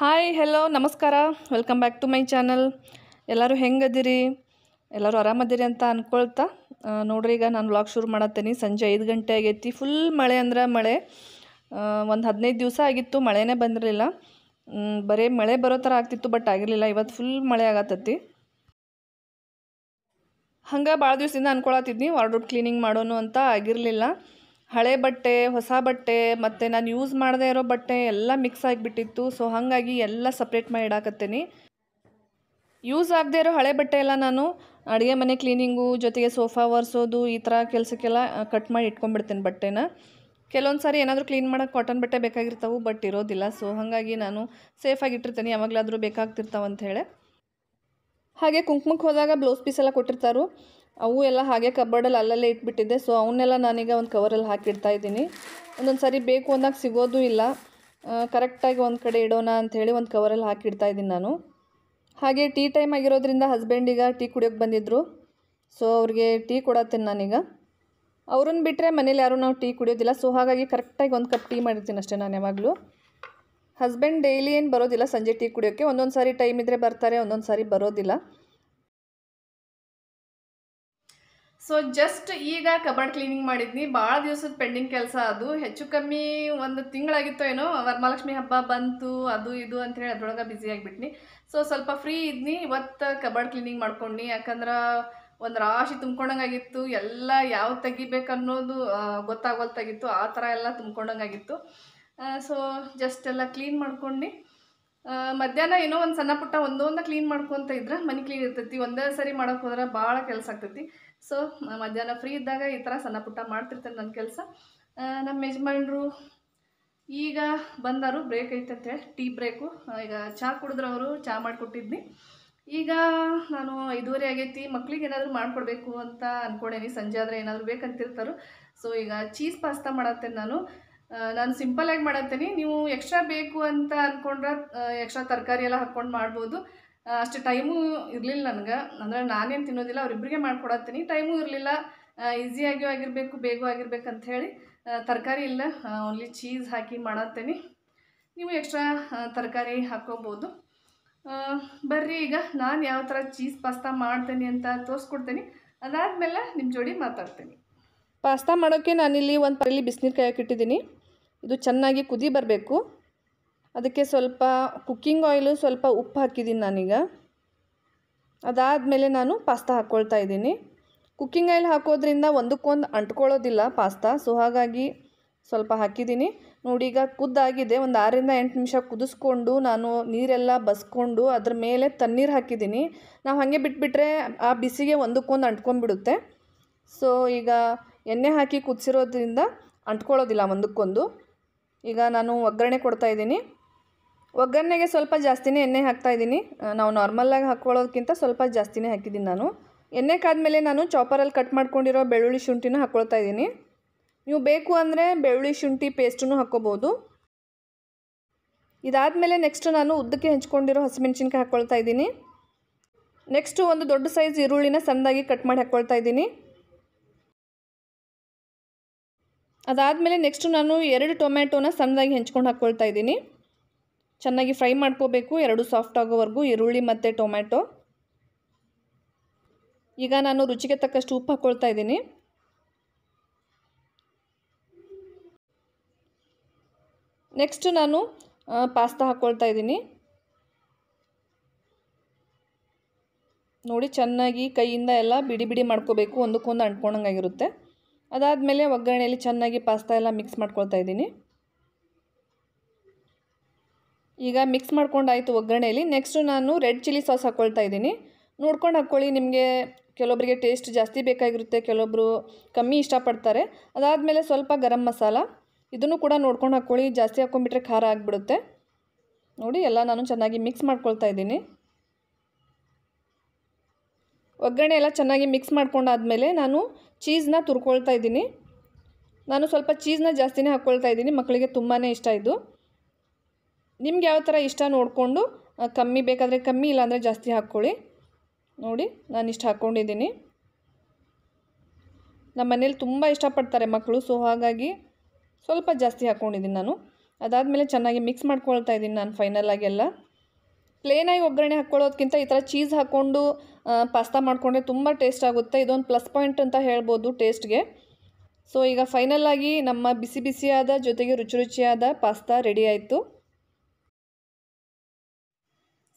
Hi hello ನಮಸ್ಕಾರ. Welcome back to my channel ಎಲ್ಲರೂ ಹೆಂಗದಿರಿ? ಎಲ್ಲರೂ ಆರಾಮದಿರಿ ಅಂತ ಅಂದ್ಕೊಳ್ತಾ ನೋಡ್ರಿ, ಈಗ ನಾನು ವ್ಲಾಗ್ ಶುರು ಮಾಡತ್ತೇನೆ. ಸಂಜೆ ಐದು ಗಂಟೆ ಆಗೈತಿ. ಫುಲ್ ಮಳೆ ಅಂದ್ರೆ ಮಳೆ. ಒಂದು ಹದಿನೈದು ದಿವಸ ಆಗಿತ್ತು, ಮಳೆನೇ ಬಂದಿರಲಿಲ್ಲ. ಬರೀ ಮಳೆ ಬರೋ ಥರ ಆಗ್ತಿತ್ತು ಬಟ್ ಆಗಿರಲಿಲ್ಲ. ಇವತ್ತು ಫುಲ್ ಮಳೆ ಆಗತ್ತತಿ ಹಂಗೆ ಭಾಳ ದಿವಸದಿಂದ ಅನ್ಕೊಳತ್ತಿದ್ನಿ. ವಾರ್ಡ್ರೋಬ್ ಕ್ಲೀನಿಂಗ್ ಮಾಡೋನು ಅಂತ ಆಗಿರಲಿಲ್ಲ. ಹಳೆ ಬಟ್ಟೆ, ಹೊಸ ಬಟ್ಟೆ, ಮತ್ತು ನಾನು ಯೂಸ್ ಮಾಡದೇ ಇರೋ ಬಟ್ಟೆ ಎಲ್ಲ ಮಿಕ್ಸ್ ಆಗಿಬಿಟ್ಟಿತ್ತು. ಸೊ ಹಾಗಾಗಿ ಎಲ್ಲ ಸಪ್ರೇಟ್ ಮಾಡಿ ಇಡಾಕತ್ತೀನಿ. ಯೂಸ್ ಆಗದೇ ಇರೋ ಹಳೆ ಬಟ್ಟೆ ಎಲ್ಲ ನಾನು ಅಡುಗೆ ಮನೆ ಕ್ಲೀನಿಂಗು ಜೊತೆಗೆ ಸೋಫಾ ಒರೆಸೋದು, ಈ ಥರ ಕೆಲಸಕ್ಕೆಲ್ಲ ಕಟ್ ಮಾಡಿ ಇಟ್ಕೊಂಡ್ಬಿಡ್ತೇನೆ ಬಟ್ಟೆನ. ಕೆಲವೊಂದು ಸಾರಿ ಏನಾದರೂ ಕ್ಲೀನ್ ಮಾಡೋಕ್ಕೆ ಕಾಟನ್ ಬಟ್ಟೆ ಬೇಕಾಗಿರ್ತಾವೆ ಬಟ್ ಇರೋದಿಲ್ಲ. ಸೊ ಹಾಗಾಗಿ ನಾನು ಸೇಫಾಗಿ ಇಟ್ಟಿರ್ತೇನೆ. ಯಾವಾಗಲಾದರೂ ಬೇಕಾಗ್ತಿರ್ತಾವೆ ಅಂತ ಹೇಳಿ. ಹಾಗೆ ಕುಂಕುಮಕ್ಕೆ ಹೋದಾಗ ಬ್ಲೌಸ್ ಪೀಸ್ ಎಲ್ಲ ಕೊಟ್ಟಿರ್ತಾರು. ಅವು ಎಲ್ಲ ಹಾಗೆ ಕಬ್ಬರ್ಡಲ್ಲಿ ಅಲ್ಲಲ್ಲೇ ಇಟ್ಬಿಟ್ಟಿದ್ದೆ. ಸೊ ಅವನ್ನೆಲ್ಲ ನಾನೀಗ ಒಂದು ಕವರಲ್ಲಿ ಹಾಕಿಡ್ತಾ ಇದ್ದೀನಿ. ಒಂದೊಂದು ಸಾರಿ ಬೇಕು ಅಂದಾಗ ಸಿಗೋದು ಇಲ್ಲ. ಕರೆಕ್ಟಾಗಿ ಒಂದು ಕಡೆ ಇಡೋಣ ಅಂಥೇಳಿ ಒಂದು ಕವರಲ್ಲಿ ಹಾಕಿಡ್ತಾ ಇದ್ದೀನಿ ನಾನು. ಹಾಗೆ ಟೀ ಟೈಮ್ ಆಗಿರೋದ್ರಿಂದ ಹಸ್ಬೆಂಡ್ ಈಗ ಟೀ ಕುಡಿಯೋಕೆ ಬಂದಿದ್ದರು ಸೊ ಅವ್ರಿಗೆ ಟೀ ಕೊಡತ್ತೀನಿ ನಾನೀಗ. ಅವ್ರನ್ನ ಬಿಟ್ಟರೆ ಮನೇಲಿ ಯಾರೂ ನಾವು ಟೀ ಕುಡಿಯೋದಿಲ್ಲ. ಸೊ ಹಾಗಾಗಿ ಕರೆಕ್ಟಾಗಿ ಒಂದು ಕಪ್ ಟೀ ಮಾಡಿರ್ತೀನಿ ಅಷ್ಟೇ ನಾನು ಯಾವಾಗಲೂ. ಹಸ್ಬೆಂಡ್ ಡೈಲಿ ಏನು ಬರೋದಿಲ್ಲ ಸಂಜೆ ಟೀ ಕುಡಿಯೋಕ್ಕೆ. ಒಂದೊಂದು ಸಾರಿ ಟೈಮ್ ಇದ್ದರೆ ಬರ್ತಾರೆ, ಒಂದೊಂದು ಸಾರಿ ಬರೋದಿಲ್ಲ. ಸೊ ಜಸ್ಟ್ ಈಗ ಕಬಾರ್ಡ್ ಕ್ಲೀನಿಂಗ್ ಮಾಡಿದ್ನಿ. ಭಾಳ ದಿವಸದ ಪೆಂಡಿಂಗ್ ಕೆಲಸ ಅದು. ಹೆಚ್ಚು ಕಮ್ಮಿ ಒಂದು ತಿಂಗಳಾಗಿತ್ತೋ ಏನೋ, ವರಮಹಾಲಕ್ಷ್ಮಿ ಹಬ್ಬ ಬಂತು, ಅದು ಇದು ಅಂತ ಹೇಳಿ ಅದ್ರೊಳಗೆ ಬ್ಯುಸಿ ಆಗಿಬಿಟ್ನಿ. ಸೊ ಸ್ವಲ್ಪ ಫ್ರೀ ಇದ್ನಿ. ಇವತ್ತು ಕಬಾರ್ಡ್ ಕ್ಲೀನಿಂಗ್ ಮಾಡ್ಕೊಂಡು ಯಾಕಂದ್ರೆ ಒಂದು ರಾಶಿ ತುಂಬ್ಕೊಂಡಂಗಾಗಿತ್ತು. ಎಲ್ಲ ಯಾವ ತೆಗಿಬೇಕನ್ನೋದು ಗೊತ್ತಾಗೋಲ್ತಾಗಿತ್ತು. ಆ ಥರ ಎಲ್ಲ ತುಂಬ್ಕೊಂಡಂಗಾಗಿತ್ತು. ಸೊ ಜಸ್ಟ್ ಎಲ್ಲ ಕ್ಲೀನ್ ಮಾಡ್ಕೊಂಡು ಮಧ್ಯಾಹ್ನ ಏನೋ ಒಂದು ಸಣ್ಣ ಪುಟ್ಟ ಒಂದೊಂದು ಕ್ಲೀನ್ ಮಾಡ್ಕೊತ ಇದ್ರೆ ಮನೆ ಕ್ಲೀನ್ ಇರ್ತೈತಿ, ಒಂದೇ ಸರಿ ಮಾಡೋಕೆ ಹೋದ್ರೆ ಭಾಳ ಕೆಲಸ ಆಗ್ತೈತಿ. ಸೊ ಮಧ್ಯಾಹ್ನ ಫ್ರೀ ಇದ್ದಾಗ ಈ ಥರ ಸಣ್ಣ ಪುಟ್ಟ ಮಾಡ್ತಿರ್ತೇನೆ ನನ್ನ ಕೆಲಸ. ನಮ್ಮ ಯಜಮಾನ್ರು ಈಗ ಬಂದರು ಬ್ರೇಕ್ ಐತೆ ಅಂತೇಳಿ ಟೀ ಬ್ರೇಕು ಈಗ ಚಹಾ ಕುಡಿದ್ರು ಅವರು ಚಹಾ ಮಾಡಿಕೊಟ್ಟಿದ್ವಿ ಈಗ ನಾನು ಐದೂವರೆ ಆಗೈತಿ, ಮಕ್ಳಿಗೆ ಏನಾದರೂ ಮಾಡಿಕೊಡ್ಬೇಕು ಅಂತ ಅಂದ್ಕೊಂಡೇನಿ ಸಂಜೆ ಆದರೆ ಏನಾದರೂ ಬೇಕಂತಿರ್ತಾರೋ. ಸೊ ಈಗ ಚೀಸ್ ಪಾಸ್ತಾ ಮಾಡತ್ತೇನೆ ನಾನು. ನಾನು ಸಿಂಪಲಾಗಿ ಮಾಡತ್ತೇನೆ. ನೀವು ಎಕ್ಸ್ಟ್ರಾ ಬೇಕು ಅಂತ ಅಂದ್ಕೊಂಡ್ರೆ ಎಕ್ಸ್ಟ್ರಾ ತರಕಾರಿ ಎಲ್ಲ ಹಾಕ್ಕೊಂಡು ಮಾಡ್ಬೋದು. ಅಷ್ಟು ಟೈಮು ಇರಲಿಲ್ಲ ನನಗೆ. ಅಂದರೆ ನಾನೇನು ತಿನ್ನೋದಿಲ್ಲ ಅವರಿಬ್ಬರಿಗೆ ಮಾಡ್ಕೊಡತ್ತೀನಿ. ಟೈಮು ಇರಲಿಲ್ಲ ಈಸಿಯಾಗಿಯೂ ಆಗಿರಬೇಕು, ಬೇಗ ಆಗಿರ್ಬೇಕು ಹೇಳಿ ತರಕಾರಿ ಇಲ್ಲ. ಓನ್ಲಿ ಚೀಸ್ ಹಾಕಿ ಮಾಡತ್ತೇನೆ. ನೀವು ಎಕ್ಸ್ಟ್ರಾ ತರಕಾರಿ ಹಾಕ್ಕೋಬೋದು. ಬರ್ರಿ ಈಗ. ನಾನು ಯಾವ ಥರ ಚೀಸ್ ಪಾಸ್ತಾ ಮಾಡ್ತೇನೆ ಅಂತ ತೋರಿಸ್ಕೊಡ್ತೇನೆ. ಅದಾದಮೇಲೆ ನಿಮ್ಮ ಜೋಡಿ ಮಾತಾಡ್ತೀನಿ. ಪಾಸ್ತಾ ಮಾಡೋಕ್ಕೆ ನಾನಿಲ್ಲಿ ಒಂದು ಪಲ್ಲಿ ಬಿಸಿನೀರು ಕಾಯಕ್ಕೆ ಇಟ್ಟಿದ್ದೀನಿ ಇದು ಚೆನ್ನಾಗಿ ಕುದಿ ಬರಬೇಕು. ಅದಕ್ಕೆ ಸ್ವಲ್ಪ ಕುಕ್ಕಿಂಗ್ ಆಯಿಲು ಸ್ವಲ್ಪ ಉಪ್ಪು ಹಾಕಿದ್ದೀನಿ ನಾನೀಗ. ಅದಾದಮೇಲೆ ನಾನು ಪಾಸ್ತಾ ಹಾಕ್ಕೊಳ್ತಾ ಇದ್ದೀನಿ. ಕುಕ್ಕಿಂಗ್ ಆಯಿಲ್ ಹಾಕೋದ್ರಿಂದ ಒಂದಕ್ಕೊಂದು ಅಂಟ್ಕೊಳ್ಳೋದಿಲ್ಲ ಪಾಸ್ತಾ ಸೊ ಹಾಗಾಗಿ ಸ್ವಲ್ಪ ಹಾಕಿದ್ದೀನಿ ನೋಡಿ ಈಗ ಕುದ್ದಾಗಿದೆ, ಒಂದು ಆರರಿಂದ ಎಂಟು ನಿಮಿಷ ಕುದಿಸ್ಕೊಂಡು ನಾನು ನೀರೆಲ್ಲ ಬಸ್ಕೊಂಡು ಅದ್ರ ಮೇಲೆ ತಣ್ಣೀರು ಹಾಕಿದ್ದೀನಿ ನಾವು ಹಾಗೆ ಬಿಟ್ಬಿಟ್ರೆ ಆ ಬಿಸಿಗೆ ಒಂದಕ್ಕೊಂದು ಅಂಟ್ಕೊಂಡ್ಬಿಡುತ್ತೆ. ಸೊ ಈಗ ಎಣ್ಣೆ ಹಾಕಿ ಕುದಿಸಿರೋದ್ರಿಂದ ಅಂಟ್ಕೊಳ್ಳೋದಿಲ್ಲ ಒಂದಕ್ಕೊಂದು. ಈಗ ನಾನು ಒಗ್ಗರಣೆ ಕೊಡ್ತಾ ಇದ್ದೀನಿ. ಒಗ್ಗರಣೆಗೆ ಸ್ವಲ್ಪ ಜಾಸ್ತಿನೇ ಎಣ್ಣೆ ಹಾಕ್ತಾ ಇದ್ದೀನಿ. ನಾವು ನಾರ್ಮಲ್ಲಾಗಿ ಹಾಕ್ಕೊಳ್ಳೋದಕ್ಕಿಂತ ಸ್ವಲ್ಪ ಜಾಸ್ತಿನೇ ಹಾಕಿದ್ದೀನಿ ನಾನು. ಎಣ್ಣೆ ಕಾದ್ಮೇಲೆ ನಾನು ಚಾಪರಲ್ಲಿ ಕಟ್ ಮಾಡ್ಕೊಂಡಿರೋ ಬೆಳ್ಳುಳ್ಳಿ ಶುಂಠಿನ ಹಾಕ್ಕೊಳ್ತಾ ಇದ್ದೀನಿ. ನೀವು ಬೇಕು ಅಂದರೆ ಬೆಳ್ಳುಳ್ಳಿ ಶುಂಠಿ ಪೇಸ್ಟನ್ನು ಹಾಕ್ಕೋಬೋದು. ಇದಾದಮೇಲೆ ನೆಕ್ಸ್ಟ್ ನಾನು ಉದ್ದಕ್ಕೆ ಹೆಂಚ್ಕೊಂಡಿರೋ ಹಸಿಮೆಣ್ಸಿನ್ಕಾಯಿ ಹಾಕ್ಕೊಳ್ತಾ ಇದ್ದೀನಿ. ನೆಕ್ಸ್ಟು ಒಂದು ದೊಡ್ಡ ಸೈಜ್ ಈರುಳ್ಳಿನ ಸಣ್ಣದಾಗಿ ಕಟ್ ಮಾಡಿ ಹಾಕ್ಕೊಳ್ತಾ ಇದ್ದೀನಿ. ಅದಾದಮೇಲೆ ನೆಕ್ಸ್ಟು ನಾನು ಎರಡು ಟೊಮ್ಯಾಟೋನ ಸಣ್ಣದಾಗಿ ಹೆಂಚ್ಕೊಂಡು ಹಾಕ್ಕೊಳ್ತಾ ಇದ್ದೀನಿ. ಚೆನ್ನಾಗಿ ಫ್ರೈ ಮಾಡ್ಕೋಬೇಕು, ಎರಡು ಸಾಫ್ಟ್ ಆಗೋವರೆಗೂ ಈರುಳ್ಳಿ ಮತ್ತು ಟೊಮ್ಯಾಟೊ. ಈಗ ನಾನು ರುಚಿಗೆ ತಕ್ಕಷ್ಟು ಉಪ್ಪು ಹಾಕ್ಕೊಳ್ತಾ ಇದ್ದೀನಿ. ನೆಕ್ಸ್ಟ್ ನಾನು ಪಾಸ್ತಾ ಹಾಕ್ಕೊಳ್ತಾ ಇದ್ದೀನಿ. ನೋಡಿ ಚೆನ್ನಾಗಿ ಕೈಯಿಂದ ಎಲ್ಲ ಬಿಡಿ ಬಿಡಿ ಮಾಡ್ಕೋಬೇಕು, ಒಂದಕ್ಕೊಂದು ಅಂಟ್ಕೊಂಡಂಗಾಗಿರುತ್ತೆ. ಅದಾದಮೇಲೆ ಒಗ್ಗರಣೆಯಲ್ಲಿ ಚೆನ್ನಾಗಿ ಪಾಸ್ತಾ ಎಲ್ಲ ಮಿಕ್ಸ್ ಮಾಡ್ಕೊಳ್ತಾ ಇದ್ದೀನಿ. ಈಗ ಮಿಕ್ಸ್ ಮಾಡ್ಕೊಂಡಾಯಿತು ಒಗ್ಗರಣೆಯಲ್ಲಿ. ನೆಕ್ಸ್ಟು ನಾನು ರೆಡ್ ಚಿಲ್ಲಿ ಸಾಸ್ ಹಾಕ್ಕೊಳ್ತಾ ಇದ್ದೀನಿ. ನೋಡ್ಕೊಂಡು ಹಾಕ್ಕೊಳ್ಳಿ, ನಿಮಗೆ ಕೆಲವೊಬ್ಬರಿಗೆ ಟೇಸ್ಟ್ ಜಾಸ್ತಿ ಬೇಕಾಗಿರುತ್ತೆ ಕೆಲವೊಬ್ಬರು ಕಮ್ಮಿ ಇಷ್ಟಪಡ್ತಾರೆ. ಅದಾದಮೇಲೆ ಸ್ವಲ್ಪ ಗರಂ ಮಸಾಲ. ಇದನ್ನು ಕೂಡ ನೋಡ್ಕೊಂಡು ಹಾಕ್ಕೊಳ್ಳಿ, ಜಾಸ್ತಿ ಹಾಕ್ಕೊಂಡ್ಬಿಟ್ರೆ ಖಾರ ಆಗಿಬಿಡುತ್ತೆ. ನೋಡಿ, ಎಲ್ಲ ನಾನು ಚೆನ್ನಾಗಿ ಮಿಕ್ಸ್ ಮಾಡ್ಕೊಳ್ತಾ ಇದ್ದೀನಿ. ಒಗ್ಗರಣೆ ಎಲ್ಲ ಚೆನ್ನಾಗಿ ಮಿಕ್ಸ್ ಮಾಡ್ಕೊಂಡಾದಮೇಲೆ ನಾನು ಚೀಸ್ನ ತುರ್ಕೊಳ್ತಾ ಇದ್ದೀನಿ. ನಾನು ಸ್ವಲ್ಪ ಚೀಸ್ನ ಜಾಸ್ತಿನೇ ಹಾಕ್ಕೊಳ್ತಾ ಇದ್ದೀನಿ. ಮಕ್ಕಳಿಗೆ ತುಂಬಾ ಇಷ್ಟ ಇದು. ನಿಮ್ಗೆ ಯಾವ ಥರ ಇಷ್ಟ ನೋಡಿಕೊಂಡು ಕಮ್ಮಿ ಬೇಕಾದರೆ ಕಮ್ಮಿ ಇಲ್ಲಾಂದರೆ ಜಾಸ್ತಿ ಹಾಕ್ಕೊಳ್ಳಿ. ನೋಡಿ, ನಾನು ಇಷ್ಟು ಹಾಕ್ಕೊಂಡಿದ್ದೀನಿ. ನಮ್ಮ ಮನೇಲಿ ತುಂಬ ಇಷ್ಟಪಡ್ತಾರೆ ಮಕ್ಕಳು, ಸೊ ಹಾಗಾಗಿ ಸ್ವಲ್ಪ ಜಾಸ್ತಿ ಹಾಕ್ಕೊಂಡಿದ್ದೀನಿ ನಾನು. ಅದಾದಮೇಲೆ ಚೆನ್ನಾಗಿ ಮಿಕ್ಸ್ ಮಾಡ್ಕೊಳ್ತಾ ಇದ್ದೀನಿ ನಾನು ಫೈನಲ್ ಆಗಿ ಎಲ್ಲ. ಪ್ಲೇನಾಗಿ ಒಗ್ಗರಣೆ ಹಾಕ್ಕೊಳ್ಳೋದಕ್ಕಿಂತ ಈ ಥರ ಚೀಸ್ ಹಾಕ್ಕೊಂಡು ಪಾಸ್ತಾ ಮಾಡಿಕೊಂಡ್ರೆ ತುಂಬ ಟೇಸ್ಟ್ ಆಗುತ್ತೆ. ಇದೊಂದು ಪ್ಲಸ್ ಪಾಯಿಂಟ್ ಅಂತ ಹೇಳ್ಬೋದು ಟೇಸ್ಟ್ಗೆ. ಸೊ, ಈಗ ಫೈನಲಾಗಿ ನಮ್ಮ ಬಿಸಿ ಬಿಸಿಯಾದ ಜೊತೆಗೆ ರುಚಿ ರುಚಿಯಾದ ಪಾಸ್ತಾ ರೆಡಿ ಆಯಿತು.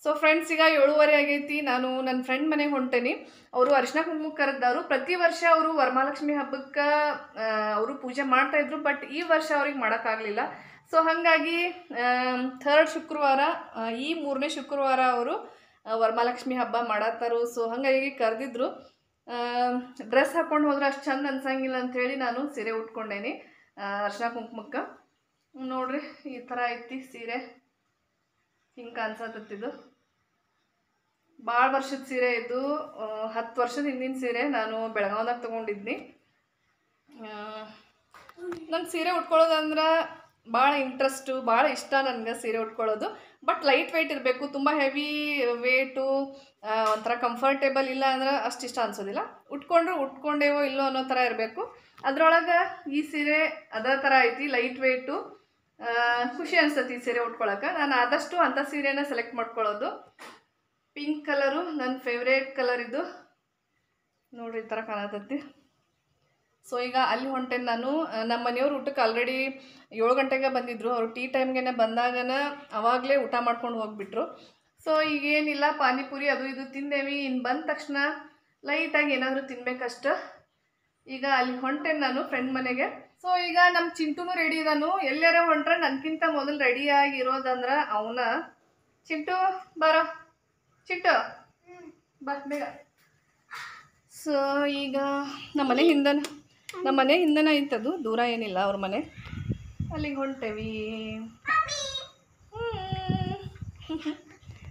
ಸೊ, ಫ್ರೆಂಡ್ಸ್, ಈಗ ಏಳುವರೆ ಆಗೈತಿ. ನಾನು ನನ್ನ ಫ್ರೆಂಡ್ ಮನೆಗೆ ಹೊಂಟೇನಿ. ಅವರು ಅರಿಶಿನ ಕುಂಕುಮ ಕರೆದವರು ಪ್ರತಿ ವರ್ಷ ಅವರು ವರಮಹಾಲಕ್ಷ್ಮಿ ಹಬ್ಬಕ್ಕೆ ಅವರು ಪೂಜೆ ಮಾಡ್ತಾಯಿದ್ರು ಬಟ್ ಈ ವರ್ಷ ಅವ್ರಿಗೆ ಮಾಡೋಕ್ಕಾಗಲಿಲ್ಲ. ಸೊ ಹಾಗಾಗಿ ಥರ್ಡ್ ಶುಕ್ರವಾರ ಈ ಮೂರನೇ ಶುಕ್ರವಾರ ಅವರು ವರಮಹಾಲಕ್ಷ್ಮಿ ಹಬ್ಬ ಮಾಡತ್ತಾರು. ಸೊ ಹಾಗಾಗಿ ಕರೆದಿದ್ರು. ಡ್ರೆಸ್ ಹಾಕೊಂಡು ಹೋದ್ರೆ ಅಷ್ಟು ಚಂದ ಅನ್ಸಂಗಿಲ್ಲ ಅಂಥೇಳಿ ನಾನು ಸೀರೆ ಉಟ್ಕೊಂಡೇನಿ. ಅರ್ಶಿನ ಕುಂಕುಮಕ್ಕೆ. ನೋಡ್ರಿ, ಈ ಥರ ಐತಿ ಸೀರೆ. ಹಿಂಗೆ ಅನ್ಸತ್ತಿದ್ದು ಭಾಳ ವರ್ಷದ ಸೀರೆ ಇದು. ಹತ್ತು ವರ್ಷದ ಹಿಂದಿನ ಸೀರೆ ನಾನು ಬೆಳಗಾವ್ದಾಗ ತೊಗೊಂಡಿದ್ನಿ. ನಂಗೆ ಸೀರೆ ಉಟ್ಕೊಳ್ಳೋದಂದ್ರೆ ಭಾಳ ಇಂಟ್ರೆಸ್ಟು ಭಾಳ ಇಷ್ಟ ನನಗೆ ಸೀರೆ ಉಟ್ಕೊಳ್ಳೋದು. ಬಟ್ ಲೈಟ್ ವೆಯ್ಟ್ ಇರಬೇಕು, ತುಂಬ ಹೆವಿ ವೇಟು ಒಂಥರ ಕಂಫರ್ಟೇಬಲ್ ಇಲ್ಲ ಅಂದ್ರೆ ಅಷ್ಟು ಇಷ್ಟ ಅನಿಸೋದಿಲ್ಲ. ಉಟ್ಕೊಂಡ್ರೆ ಉಟ್ಕೊಂಡೇವೋ ಇಲ್ಲೋ ಅನ್ನೋ ಥರ ಇರಬೇಕು. ಅದರೊಳಗೆ ಈ ಸೀರೆ ಅದೇ ಥರ ಐತಿ ಲೈಟ್ ವೆಯ್ಟು ಖುಷಿ ಅನ್ಸತ್ತೆ ಈ ಸೀರೆ ಉಟ್ಕೊಳಕ್ಕೆ ನಾನು ಆದಷ್ಟು ಅಂಥ ಸೀರೆನ ಸೆಲೆಕ್ಟ್ ಮಾಡ್ಕೊಳ್ಳೋದು. ಪಿಂಕ್ ಕಲರು ನನ್ನ ಫೇವ್ರೇಟ್ ಕಲರ್ ಇದು. ನೋಡ್ರಿ ಈ ಥರ ಕಾಣತೈತಿ. ಸೊ ಈಗ ಅಲ್ಲಿ ಹೊಂಟೇನೆ ನಾನು ನಮ್ಮ ಮನೆಯವ್ರು ಊಟಕ್ಕೆ ಆಲ್ರೆಡಿ ಏಳು ಗಂಟೆಗೆ ಬಂದಿದ್ರು. ಅವರು ಟೀ ಟೈಮ್ಗೆ ಬಂದಾಗನ ಅವಾಗಲೇ ಊಟ ಮಾಡ್ಕೊಂಡು ಹೋಗ್ಬಿಟ್ರು. ಸೊ ಈಗೇನಿಲ್ಲ, ಪಾನಿಪುರಿ ಅದು ಇದು ತಿಂದೇವಿ. ಇನ್ನು ಬಂದ ತಕ್ಷಣ ಲೈಟಾಗಿ ಏನಾದರೂ ತಿನ್ಬೇಕಷ್ಟು. ಈಗ ಅಲ್ಲಿ ಹೊಂಟೇನೆ ನಾನು ಫ್ರೆಂಡ್ ಮನೆಗೆ. ಸೊ ಈಗ ನಮ್ಮ ಚಿಂಟುನು ರೆಡಿ ಇದಾನು. ಎಲ್ಲಾರ ಹೊಂಟ್ರೆ ನನಗಿಂತ ಮೊದಲು ರೆಡಿಯಾಗಿ ಇರೋದಂದ್ರೆ ಅವನ. ಚಿಂಟು, ಬರೋ. ಚಿಂಟು, ಬಾ ಬೇಗ. ಸೊ ಈಗ ನಮ್ಮ ಮನೆ ಹಿಂದನ ನಮ್ಮ ಮನೆ ಹಿಂದನ ಇಂಥದ್ದು ದೂರ ಏನಿಲ್ಲ ಅವ್ರ ಮನೆ. ಅಲ್ಲಿಗೆ ಹೊಂಟೇವಿ.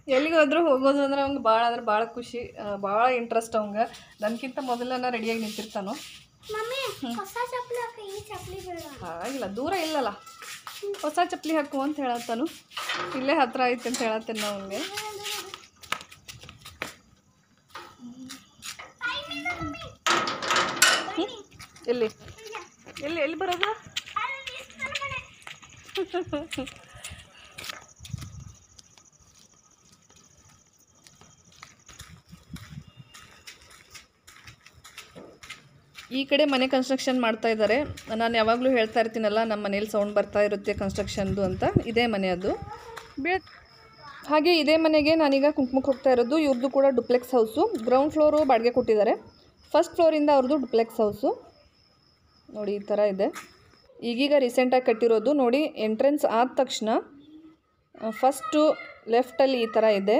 ಎಲ್ಲಿಗೆ ಹೋದ್ರೂ ಹೋಗೋದು ಅಂದ್ರೆ ಅವ್ನಿಗೆ ಭಾಳ ಅಂದ್ರೆ ಭಾಳ ಖುಷಿ ಭಾಳ ಇಂಟ್ರೆಸ್ಟ್ ಅವಂಗೆ. ನನಗಿಂತ ಮೊದಲನ ರೆಡಿಯಾಗಿ ನಿಂತಿರ್ತಾನು. ಹಾಗಿಲ್ಲ ದೂರ ಇಲ್ಲಲ್ಲ. ಹೊಸ ಚಪ್ಪಲಿ ಹಾಕು ಅಂತ ಹೇಳತ್ತಾನು. ಇಲ್ಲೇ ಹತ್ರ ಐತೆ ಅಂತ ಹೇಳತ್ತೇನೆ ಅವನಿಗೆ ಎಲ್ಲಿ? ಎಲ್ಲಿ ಎಲ್ಲಿ ಬರೋದು? ಈ ಕಡೆ ಮನೆ ಕನ್ಸ್ಟ್ರಕ್ಷನ್ ಮಾಡ್ತಾ ಇದ್ದಾರೆ. ನಾನು ಯಾವಾಗಲೂ ಹೇಳ್ತಾ ಇರ್ತೀನಲ್ಲ ನಮ್ಮ ಮನೇಲಿ ಸೌಂಡ್ ಬರ್ತಾ ಇರುತ್ತೆ ಕನ್ಸ್ಟ್ರಕ್ಷನ್ದು ಅಂತ. ಇದೇ ಮನೆ ಅದು. ಹಾಗೆ ಇದೇ ಮನೆಗೆ ನಾನೀಗ ಕುಂಕುಮಕ್ಕೆ ಹೋಗ್ತಾ ಇರೋದು. ಇವ್ರದ್ದು ಕೂಡ ಡುಪ್ಲೆಕ್ಸ್ ಹೌಸು ಗ್ರೌಂಡ್ ಫ್ಲೋರು ಬಾಡಿಗೆ ಕೊಟ್ಟಿದ್ದಾರೆ. ಫಸ್ಟ್ ಫ್ಲೋರಿಂದ ಅವ್ರದ್ದು ಡುಪ್ಲೆಕ್ಸ್ ಹೌಸು ನೋಡಿ, ಈ ಥರ ಇದೆ. ಈಗೀಗ ರೀಸೆಂಟಾಗಿ ಕಟ್ಟಿರೋದು ನೋಡಿ ಎಂಟ್ರೆನ್ಸ್ ಆದ ತಕ್ಷಣ ಫಸ್ಟು ಲೆಫ್ಟಲ್ಲಿ ಈ ಥರ ಇದೆ.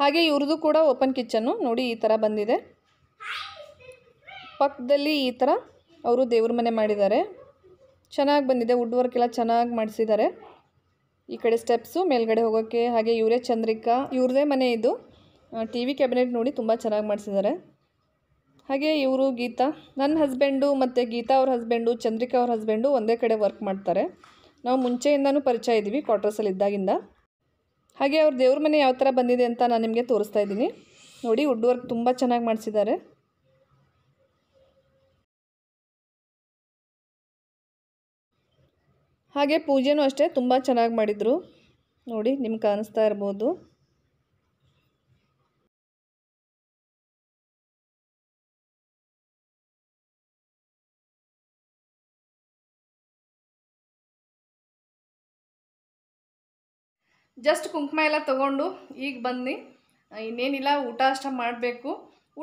ಹಾಗೆ ಇವ್ರದ್ದು ಕೂಡ ಓಪನ್ ಕಿಚನ್ನು ನೋಡಿ ಈ ಥರ ಬಂದಿದೆ. ಪಕ್ಕದಲ್ಲಿ ಈ ಥರ ಅವರು ದೇವ್ರ ಮನೆ ಮಾಡಿದ್ದಾರೆ. ಚೆನ್ನಾಗಿ ಬಂದಿದೆ. ವುಡ್ ವರ್ಕ್ ಎಲ್ಲ ಚೆನ್ನಾಗಿ ಮಾಡಿಸಿದ್ದಾರೆ. ಈ ಕಡೆ ಸ್ಟೆಪ್ಸು ಮೇಲ್ಗಡೆ ಹೋಗೋಕ್ಕೆ ಹಾಗೆ ಇವರೇ ಚಂದ್ರಿಕಾ, ಇವ್ರದೇ ಮನೆ ಇದು. ಟಿ ವಿ ಕ್ಯಾಬಿನೆಟ್ ನೋಡಿ ತುಂಬ ಚೆನ್ನಾಗಿ ಮಾಡಿಸಿದ್ದಾರೆ. ಹಾಗೆ ಇವರು ಗೀತಾ ನನ್ನ ಹಸ್ಬೆಂಡು ಮತ್ತು ಗೀತಾ ಅವ್ರ ಹಸ್ಬೆಂಡು ಚಂದ್ರಿಕಾ ಅವ್ರ ಹಸ್ಬೆಂಡು ಒಂದೇ ಕಡೆ ವರ್ಕ್ ಮಾಡ್ತಾರೆ. ನಾವು ಮುಂಚೆಯಿಂದನೂ ಪರಿಚಯ ಇದ್ದೀವಿ ಕ್ವಾರ್ಟರ್ಸಲ್ಲಿ ಇದ್ದಾಗಿಂದ. ಹಾಗೆ ಅವ್ರ ದೇವ್ರ ಮನೆ ಯಾವ ಥರ ಬಂದಿದೆ ಅಂತ ನಾನು ನಿಮಗೆ ತೋರಿಸ್ತಾ ಇದ್ದೀನಿ. ನೋಡಿ ವುಡ್ ವರ್ಕ್ ತುಂಬ ಚೆನ್ನಾಗಿ ಮಾಡಿಸಿದ್ದಾರೆ. ಹಾಗೆ ಪೂಜೆನೂ ಅಷ್ಟೇ ತುಂಬ ಚೆನ್ನಾಗಿ ಮಾಡಿದರು. ನೋಡಿ, ನಿಮ್ಗೆ ಕಾಣಿಸ್ತಾ ಇರ್ಬೋದು. ಜಸ್ಟ್ ಕುಂಕುಮ ಎಲ್ಲ ತೊಗೊಂಡು ಈಗ ಬನ್ನಿ ಇನ್ನೇನಿಲ್ಲ, ಊಟ ಅಷ್ಟ ಮಾಡಬೇಕು.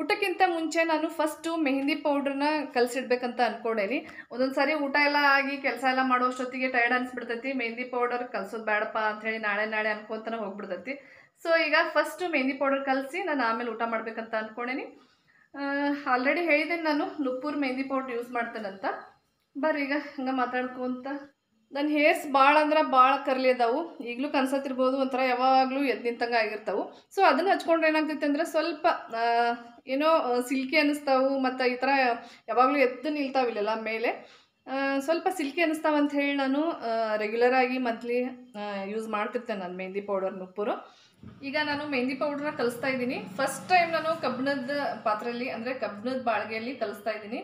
ಊಟಕ್ಕಿಂತ ಮುಂಚೆ ನಾನು ಫಸ್ಟು ಮೆಹಂದಿ ಪೌಡ್ರನ್ನ ಕಲಸಿಡ್ಬೇಕಂತ ಅಂದ್ಕೊಂಡೇನಿ ಒಂದೊಂದು ಸಾರಿ ಊಟ ಎಲ್ಲ ಆಗಿ ಕೆಲಸ ಎಲ್ಲ ಮಾಡೋಷ್ಟೊತ್ತಿಗೆ ಟೈರ್ಡ್ ಅನಿಸ್ಬಿಡ್ತೈತಿ. ಮೆಹಂದಿ ಪೌಡರ್ ಕಲ್ಸೋದು ಬೇಡಪ್ಪ ಅಂಥೇಳಿ ನಾಳೆ ನಾಳೆ ಅನ್ಕೊಂತನ ಹೋಗ್ಬಿಡ್ತೈತಿ. ಸೊ ಈಗ ಫಸ್ಟು ಮೆಹಂದಿ ಪೌಡರ್ ಕಲಸಿ ನಾನು ಆಮೇಲೆ ಊಟ ಮಾಡಬೇಕಂತ ಅಂದ್ಕೊಂಡೇನಿ ಆಲ್ರೆಡಿ ಹೇಳಿದೆ ನಾನು, ನುಪ್ಪೂರ್ ಮೆಹಂದಿ ಪೌಡ್ರ್ ಯೂಸ್ ಮಾಡ್ತೇನಂತ. ಬರ್ರಿ ಈಗ ಹಂಗೆ ಮಾತಾಡ್ಕೊಂತ. ನನ್ನ ಹೇರ್ಸ್ ಭಾಳ ಅಂದ್ರೆ ಭಾಳ ಕರ್ಲಿ ಅದಾವು. ಈಗಲೂ ಕನ್ಸತ್ತಿರ್ಬೋದು ಒಂಥರ ಯಾವಾಗಲೂ ಎದ್ದು ನಿಂತಂಗೆ ಆಗಿರ್ತಾವೆ. ಸೊ ಅದನ್ನು ಹಚ್ಕೊಂಡ್ರೆ ಏನಾಗ್ತೈತೆ ಅಂದರೆ ಸ್ವಲ್ಪ ಏನೋ ಸಿಲ್ಕಿ ಅನ್ನಿಸ್ತಾವು ಮತ್ತು ಈ ಥರ ಯಾವಾಗಲೂ ಎದ್ದು ನಿಲ್ತಾವಿಲ್ಲ ಮೇಲೆ. ಸ್ವಲ್ಪ ಸಿಲ್ಕಿ ಅಂತ ಹೇಳಿ ನಾನು ರೆಗ್ಯುಲರ್ ಆಗಿ ಮಂತ್ಲಿ ಯೂಸ್ ಮಾಡ್ತಿರ್ತೇನೆ ನಾನು ಮೆಹಂದಿ ಪೌಡರ್ ನುಪ್ಪುರು ಈಗ ನಾನು ಮೆಹಂದಿ ಪೌಡ್ರನ್ನ ಕಲಿಸ್ತಾ ಇದ್ದೀನಿ. ಫಸ್ಟ್ ಟೈಮ್ ನಾನು ಕಬ್ಬಿಣದ ಪಾತ್ರೆಯಲ್ಲಿ ಅಂದರೆ ಕಬ್ಬಿಣದ ಬಾಳ್ಗೆಯಲ್ಲಿ ಕಲಿಸ್ತಾ ಇದ್ದೀನಿ.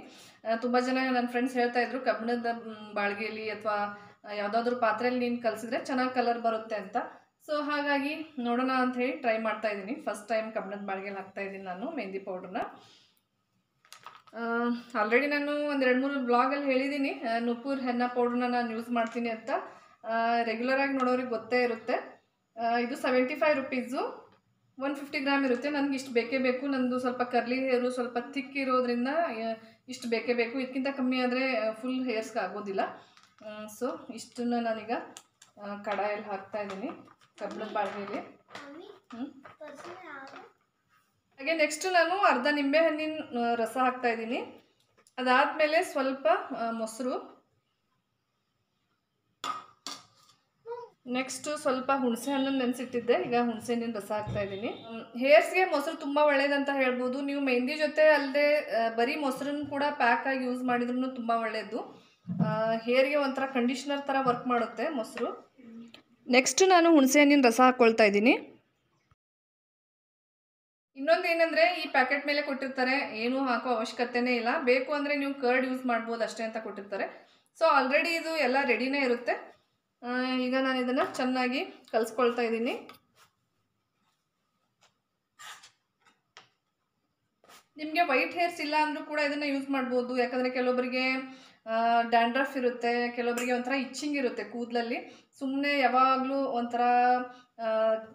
ತುಂಬ ಜನ ನನ್ನ ಫ್ರೆಂಡ್ಸ್ ಹೇಳ್ತಾ ಇದ್ರು ಕಬ್ಬಿಣದ ಬಾಳ್ಗೆಯಲ್ಲಿ ಅಥವಾ ಯಾವುದಾದ್ರೂ ಪಾತ್ರೆಯಲ್ಲಿ ನೀನು ಕಲಿಸಿದ್ರೆ ಚೆನ್ನಾಗಿ ಕಲರ್ ಬರುತ್ತೆ ಅಂತ. ಸೊ ಹಾಗಾಗಿ ನೋಡೋಣ ಅಂತ ಹೇಳಿ ಟ್ರೈ ಮಾಡ್ತಾ ಇದ್ದೀನಿ. ಫಸ್ಟ್ ಟೈಮ್ ಕಬ್ಬಣದ ಬಾಳ್ಗೆಯಲ್ಲಿ ಹಾಕ್ತಾ ಇದ್ದೀನಿ ನಾನು ಮೆಹಂದಿ ಪೌಡ್ರನ್ನ ಆಲ್ರೆಡಿ ನಾನು ಒಂದು ಎರಡು ಮೂರು ಬ್ಲಾಗಲ್ಲಿ ಹೇಳಿದ್ದೀನಿ. ನುಪುರ್ ಹೆನ್ನ ಪೌಡ್ರನ್ನ ನಾನು ಯೂಸ್ ಮಾಡ್ತೀನಿ ಅಂತ. ರೆಗ್ಯುಲರ್ ಆಗಿ ನೋಡೋರಿಗೆ ಗೊತ್ತೇ ಇರುತ್ತೆ. ಇದು seventy five rupees. One fifty gram ಇರುತ್ತೆ. ನನಗೆ ಇಷ್ಟು ಬೇಕೇ ಬೇಕು. ನಂದು ಸ್ವಲ್ಪ ಕರ್ಲಿ ಹೇರು ಸ್ವಲ್ಪ ಥಿಕ್ ಇರೋದ್ರಿಂದ ಇಷ್ಟು ಬೇಕೇ ಬೇಕು. ಇದಕ್ಕಿಂತ ಕಮ್ಮಿ ಆದರೆ ಫುಲ್ ಹೇರ್ಸ್ಗೆ ಆಗೋದಿಲ್ಲ. ಸೊ ಇಷ್ಟನ್ನ ನಾನೀಗ ಕಡಾಯಲ್ಲಿ ಹಾಕ್ತಾ ಇದ್ದೀನಿ ಕಬ್ಬಿಣದ ಯಾರು ಹಾಗೆ ನೆಕ್ಸ್ಟ್ ನಾನು ಅರ್ಧ ನಿಂಬೆಹಣ್ಣಿನ ಹಣ್ಣಿನ ರಸ ಹಾಕ್ತಾ ಇದ್ದೀನಿ. ಅದಾದ್ಮೇಲೆ ಸ್ವಲ್ಪ ಮೊಸರು. ನೆಕ್ಸ್ಟ್ ಸ್ವಲ್ಪ ಹುಣಸೆ ಹಣ್ಣನ್ನು ನೆನೆಸಿಟ್ಟಿದ್ದೆ ಈಗ ಹುಣಸೆ ಹಣ್ಣಿನ ರಸ ಹಾಕ್ತಾ ಇದ್ದೀನಿ. ಹೇರ್ಸ್ಗೆ ಮೊಸರು ತುಂಬ ಒಳ್ಳೇದಂತ ಹೇಳ್ಬೋದು. ನೀವು ಮೆಹಂದಿ ಜೊತೆ ಅಲ್ಲದೆ ಬರೀ ಮೊಸರನ್ನು ಕೂಡ ಪ್ಯಾಕ್ ಆಗಿ ಯೂಸ್ ಮಾಡಿದ್ರೂ ತುಂಬ ಒಳ್ಳೆಯದು ಹೇರ್ಗೆ ಒಂಥರ ಕಂಡೀಷ್ನರ್ ಥರ ವರ್ಕ್ ಮಾಡುತ್ತೆ ಮೊಸರು? ನೆಕ್ಸ್ಟ್ ನಾನು ಹುಣಸೆ ಹಣ್ಣಿನ ರಸ ಹಾಕ್ಕೊಳ್ತಾ ಇದ್ದೀನಿ. ಇನ್ನೊಂದು ಏನಂದರೆ ಈ ಪ್ಯಾಕೆಟ್ ಮೇಲೆ ಕೊಟ್ಟಿರ್ತಾರೆ. ಏನೂ ಹಾಕೋ ಅವಶ್ಯಕತೆನೇ ಇಲ್ಲ. ಬೇಕು ಅಂದರೆ ನೀವು ಕರ್ಡ್ ಯೂಸ್ ಮಾಡ್ಬೋದು ಅಷ್ಟೇ ಅಂತ ಕೊಟ್ಟಿರ್ತಾರೆ. ಸೊ ಆಲ್ರೆಡಿ ಇದು ಎಲ್ಲ ರೆಡಿನೇ ಇರುತ್ತೆ. ಈಗ ನಾನು ಇದನ್ನು ಚೆನ್ನಾಗಿ ಕಲಿಸ್ಕೊಳ್ತಾ ಇದ್ದೀನಿ. ನಿಮಗೆ ವೈಟ್ ಹೇರ್ಸ್ ಇಲ್ಲ ಅಂದರೂ ಕೂಡ ಇದನ್ನು ಯೂಸ್ ಮಾಡ್ಬೋದು. ಯಾಕಂದರೆ ಕೆಲವೊಬ್ಬರಿಗೆ ಡ್ಯಾಂಡ್ರಫ್ ಇರುತ್ತೆ ಕೆಲವೊಬ್ಬರಿಗೆ ಒಂಥರ ಇಚ್ಚಿಂಗ್ ಇರುತ್ತೆ ಕೂದಲಲ್ಲಿ. ಸುಮ್ಮನೆ ಯಾವಾಗಲೂ ಒಂಥರ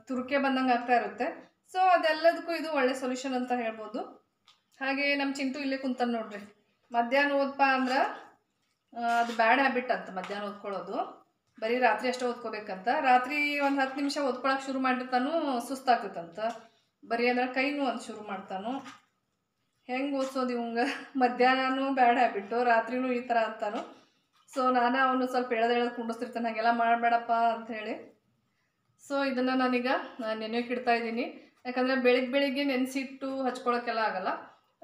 ತುರುಕೆ ಬಂದಂಗೆ ಆಗ್ತಾ ಇರುತ್ತೆ. ಸೊ ಅದೆಲ್ಲದಕ್ಕೂ ಇದು ಒಳ್ಳೆ ಸೊಲ್ಯೂಷನ್ ಅಂತ ಹೇಳ್ಬೋದು. ಹಾಗೆ ನಮ್ಮ ಚಿಂಟು ಇಲ್ಲೇ ಕುಂತಾನೆ ನೋಡ್ರಿ. ಮಧ್ಯಾಹ್ನ ಓದ್ಪ ಅಂದ್ರೆ ಅದು ಬ್ಯಾಡ್ ಹ್ಯಾಬಿಟ್ ಅಂತ ಮಧ್ಯಾಹ್ನ ಓದ್ಕೊಳ್ಳೋದು. ಬರೀ ರಾತ್ರಿ ಅಷ್ಟೇ ಓದ್ಕೋಬೇಕಂತ. ರಾತ್ರಿ ಒಂದು ಹತ್ತು ನಿಮಿಷ ಓದ್ಕೊಳಕ್ಕೆ ಶುರು ಮಾಡಿರ್ತಾನು ಸುಸ್ತಾಗ್ತೈತಂತ ಬರೀ ಅಂದ್ರೆ ಕೈನೂ ಒಂದು ಶುರು ಮಾಡ್ತಾನು. ಹೆಂಗೆ ಓದ್ಸೋದು ಇವಂಗ? ಮಧ್ಯಾಹ್ನನೂ ಬ್ಯಾಡ್ ಹ್ಯಾಬಿಟ್ಟು ರಾತ್ರಿನೂ ಈ ಥರ ಅಂತಾನು. ಸೊ ನಾನು ಅವನು ಸ್ವಲ್ಪ ಎಳೆದು ಎಳೆದು ಕುಂಡಿಸ್ತಿರ್ತಾನೆ, ಹಾಗೆಲ್ಲ ಮಾಡಬೇಡಪ್ಪ ಅಂತ ಹೇಳಿ. ಸೊ ಇದನ್ನು ನಾನೀಗ ನೆನೆಯೋಕೆ ಇಡ್ತಾ ಇದ್ದೀನಿ. ಯಾಕಂದರೆ ಬೆಳಿಗ್ಗೆ ಬೆಳಿಗ್ಗೆ ನೆನೆಸಿಟ್ಟು ಹಚ್ಕೊಳೋಕ್ಕೆಲ್ಲ ಆಗಲ್ಲ.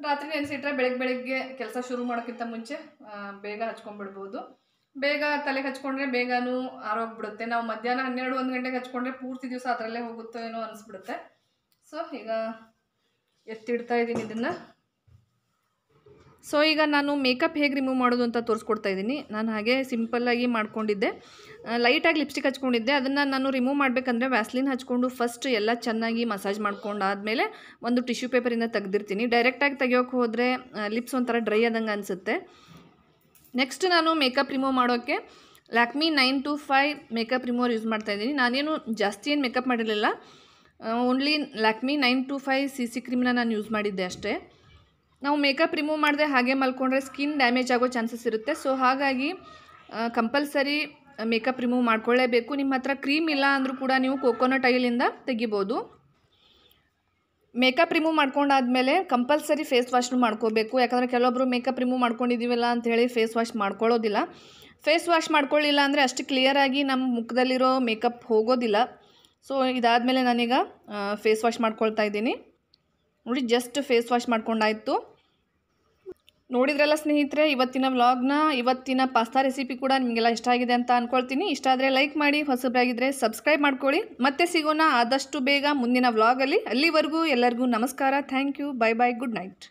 ರಾತ್ರಿ ನೆನೆಸಿಟ್ರೆ ಬೆಳಗ್ಗೆ ಬೆಳಿಗ್ಗೆ ಕೆಲಸ ಶುರು ಮಾಡೋಕ್ಕಿಂತ ಮುಂಚೆ ಬೇಗ ಹಚ್ಕೊಂಡ್ಬಿಡ್ಬೋದು. ಬೇಗ ತಲೆಗೆ ಹಚ್ಕೊಂಡ್ರೆ ಬೇಗನೂ ಆರೋಗ್ಬಿಡುತ್ತೆ ನಾವು ಮಧ್ಯಾಹ್ನ ಹನ್ನೆರಡು, ಒಂದು ಗಂಟೆಗೆ ಹಚ್ಕೊಂಡ್ರೆ ಪೂರ್ತಿ ದಿವಸ ಅದರಲ್ಲೇ ಹೋಗುತ್ತೋ ಏನೋ ಅನಿಸ್ಬಿಡುತ್ತೆ. ಸೊ ಈಗ ಎತ್ತಿಡ್ತಾ ಇದ್ದೀನಿ ಇದನ್ನು. ಸೊ ಈಗ ನಾನು ಮೇಕಪ್ ಹೇಗೆ ರಿಮೂವ್ ಮಾಡೋದು ಅಂತ ತೋರಿಸ್ಕೊಡ್ತಾ ಇದ್ದೀನಿ. ನಾನು ಹಾಗೆ ಸಿಂಪಲ್ಲಾಗಿ ಮಾಡ್ಕೊಂಡಿದ್ದೆ. ಲೈಟಾಗಿ ಲಿಪ್ಸ್ಟಿಕ್ ಹಚ್ಕೊಂಡಿದ್ದೆ. ಅದನ್ನು ನಾನು ರಿಮೂವ್ ಮಾಡಬೇಕಂದ್ರೆ ವ್ಯಾಸ್ಲಿನ್ ಹಚ್ಕೊಂಡು ಫಸ್ಟ್ ಎಲ್ಲ ಚೆನ್ನಾಗಿ ಮಸಾಜ್ ಮಾಡ್ಕೊಂಡಾದಮೇಲೆ ಒಂದು ಟಿಶ್ಯೂ ಪೇಪರಿಂದ ತೆಗೆದಿರ್ತೀನಿ. ಡೈರೆಕ್ಟಾಗಿ ತೆಗಿಯೋಕೆ ಹೋದರೆ ಲಿಪ್ಸ್ ಒಂಥರ ಡ್ರೈ ಆದಂಗೆ ಅನಿಸುತ್ತೆ. ನೆಕ್ಸ್ಟ್ ನಾನು ಮೇಕಪ್ ರಿಮೂವ್ ಮಾಡೋಕ್ಕೆ Lakme nine to five makeup remover use ಮಾಡ್ತಾ ಇದ್ದೀನಿ. ನಾನೇನು ಜಾಸ್ತಿ ಏನು ಮೇಕಪ್ ಮಾಡಿರಲಿಲ್ಲ. Only Lakme nine to five C C ಕ್ರೀಮ್ನ ನಾನು ಯೂಸ್ ಮಾಡಿದ್ದೆ ಅಷ್ಟೇ. ನಾವು ಮೇಕಪ್ ರಿಮೂವ್ ಮಾಡದೆ ಹಾಗೆ ಮಲ್ಕೊಂಡ್ರೆ ಸ್ಕಿನ್ ಡ್ಯಾಮೇಜ್ ಆಗೋ ಚಾನ್ಸಸ್ ಇರುತ್ತೆ. ಸೊ, ಹಾಗಾಗಿ ಕಂಪಲ್ಸರಿ ಮೇಕಪ್ ರಿಮೂವ್ ಮಾಡ್ಕೊಳ್ಳೇಬೇಕು. ನಿಮ್ಮ ಹತ್ರ ಕ್ರೀಮ್ ಇಲ್ಲ ಅಂದರೂ ಕೂಡ ನೀವು ಕೋಕೋನಟ್ ಆಯಿಲಿಂದ ತೆಗಿಬೋದು. ಮೇಕಪ್ ರಿಮೂವ್ ಮಾಡ್ಕೊಂಡಾದ್ಮೇಲೆ ಕಂಪಲ್ಸರಿ ಫೇಸ್ ವಾಶ್ನು ಮಾಡ್ಕೋಬೇಕು. ಯಾಕಂದರೆ ಕೆಲವೊಬ್ಬರು ಮೇಕಪ್ ರಿಮೂವ್ ಮಾಡ್ಕೊಂಡಿದ್ದೀವಲ್ಲ ಅಂಥೇಳಿ ಫೇಸ್ ವಾಶ್ ಮಾಡ್ಕೊಳ್ಳೋದಿಲ್ಲ. ಫೇಸ್ ವಾಶ್ ಮಾಡ್ಕೊಳ್ಳಿಲ್ಲ ಅಂದರೆ ಅಷ್ಟು ಕ್ಲಿಯರಾಗಿ ನಮ್ಮ ಮುಖದಲ್ಲಿರೋ ಮೇಕಪ್ ಹೋಗೋದಿಲ್ಲ. ಸೊ, ಇದಾದಮೇಲೆ ನಾನೀಗ ಫೇಸ್ ವಾಶ್ ಮಾಡ್ಕೊಳ್ತಾ ಇದ್ದೀನಿ. ನೋಡಿ ಜಸ್ಟ್ ಫೇಸ್ ವಾಶ್ ಮಾಡ್ಕೊಂಡಾಯಿತು. ನೋಡಿದ್ರಲ್ಲ ಸ್ನೇಹಿತರೆ, ಇವತ್ತಿನ ವ್ಲಾಗ್ನ ಇವತ್ತಿನ ಪಾಸ್ತಾ ರೆಸಿಪಿ ಕೂಡ ನಿಮಗೆಲ್ಲ ಇಷ್ಟ ಆಗಿದೆ ಅಂತ ಅಂದ್ಕೊಳ್ತೀನಿ ಇಷ್ಟ ಆದರೆ ಲೈಕ್ ಮಾಡಿ ಹೊಸಬರಾಗಿದ್ದರೆ ಸಬ್ಸ್ಕ್ರೈಬ್ ಮಾಡ್ಕೊಳ್ಳಿ. ಮತ್ತೆ ಸಿಗೋಣ ಆದಷ್ಟು ಬೇಗ ಮುಂದಿನ ವ್ಲಾಗಲ್ಲಿ ಅಲ್ಲಿವರೆಗೂ ಎಲ್ಲರಿಗೂ ನಮಸ್ಕಾರ. Thank you bye bye good night